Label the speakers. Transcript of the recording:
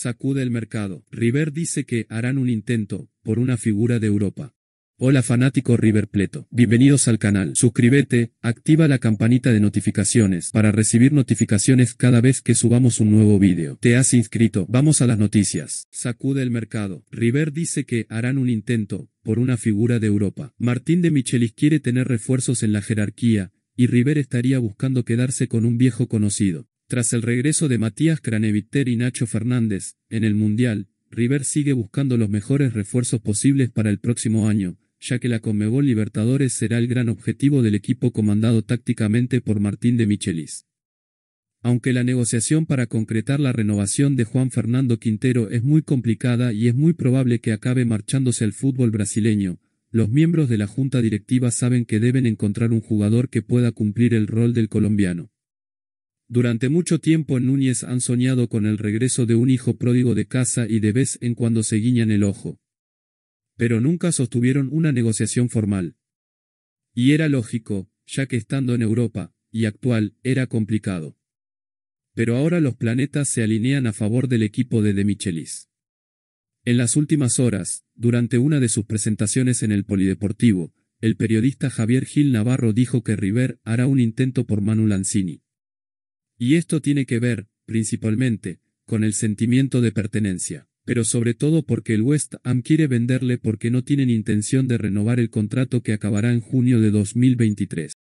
Speaker 1: sacude el mercado. River dice que harán un intento, por una figura de Europa. Hola fanático River Pleto. Bienvenidos al canal. Suscríbete, activa la campanita de notificaciones para recibir notificaciones cada vez que subamos un nuevo vídeo. ¿Te has inscrito? Vamos a las noticias. Sacude el mercado. River dice que harán un intento, por una figura de Europa. Martín de Michelis quiere tener refuerzos en la jerarquía, y River estaría buscando quedarse con un viejo conocido. Tras el regreso de Matías Craneviter y Nacho Fernández, en el Mundial, River sigue buscando los mejores refuerzos posibles para el próximo año, ya que la Conmebol Libertadores será el gran objetivo del equipo comandado tácticamente por Martín de Michelis. Aunque la negociación para concretar la renovación de Juan Fernando Quintero es muy complicada y es muy probable que acabe marchándose al fútbol brasileño, los miembros de la junta directiva saben que deben encontrar un jugador que pueda cumplir el rol del colombiano. Durante mucho tiempo Núñez han soñado con el regreso de un hijo pródigo de casa y de vez en cuando se guiñan el ojo pero nunca sostuvieron una negociación formal. Y era lógico, ya que estando en Europa, y actual, era complicado. Pero ahora los planetas se alinean a favor del equipo de De Michelis. En las últimas horas, durante una de sus presentaciones en el Polideportivo, el periodista Javier Gil Navarro dijo que River hará un intento por Manu Lanzini. Y esto tiene que ver, principalmente, con el sentimiento de pertenencia pero sobre todo porque el West Ham quiere venderle porque no tienen intención de renovar el contrato que acabará en junio de 2023.